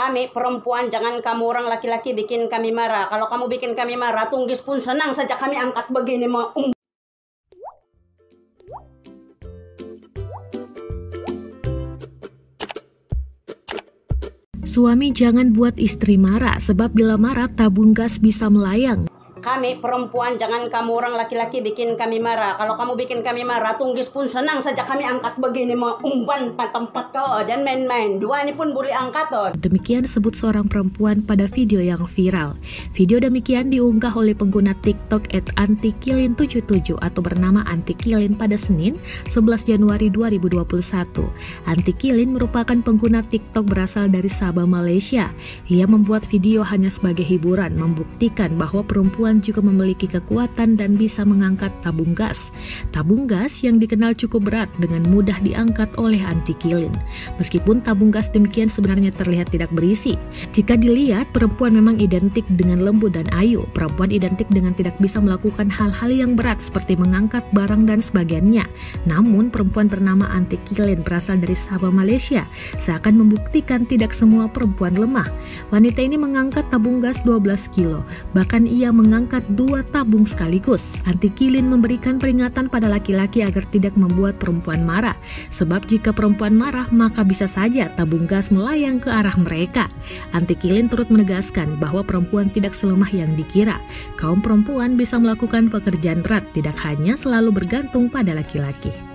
Kami perempuan, jangan kamu orang laki-laki bikin kami marah. Kalau kamu bikin kami marah, tunggis pun senang saja kami angkat begini mau. Um. Suami jangan buat istri marah, sebab bila marah tabung gas bisa melayang. Kami perempuan, jangan kamu orang laki-laki bikin kami marah. Kalau kamu bikin kami marah, tunggis pun senang saja kami angkat begini mau umpan tempat kau dan main-main. Dua ini pun boleh angkat oh. Demikian sebut seorang perempuan pada video yang viral. Video demikian diunggah oleh pengguna TikTok at antikilin77 atau bernama Antikilin pada Senin 11 Januari 2021. Antikilin merupakan pengguna TikTok berasal dari Sabah, Malaysia. Ia membuat video hanya sebagai hiburan, membuktikan bahwa perempuan perempuan juga memiliki kekuatan dan bisa mengangkat tabung gas. Tabung gas yang dikenal cukup berat dengan mudah diangkat oleh antikilin. Meskipun tabung gas demikian sebenarnya terlihat tidak berisi. Jika dilihat, perempuan memang identik dengan lembut dan ayu. Perempuan identik dengan tidak bisa melakukan hal-hal yang berat seperti mengangkat barang dan sebagainya. Namun, perempuan bernama antikilin berasal dari Sabah, Malaysia. Seakan membuktikan tidak semua perempuan lemah. Wanita ini mengangkat tabung gas 12 kilo. Bahkan ia mengangkat mengangkat dua tabung sekaligus. Antikilin memberikan peringatan pada laki-laki agar tidak membuat perempuan marah. Sebab jika perempuan marah, maka bisa saja tabung gas melayang ke arah mereka. Antikilin turut menegaskan bahwa perempuan tidak selemah yang dikira. Kaum perempuan bisa melakukan pekerjaan berat, tidak hanya selalu bergantung pada laki-laki.